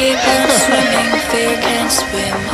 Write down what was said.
Keep on swimming, fear can't swim.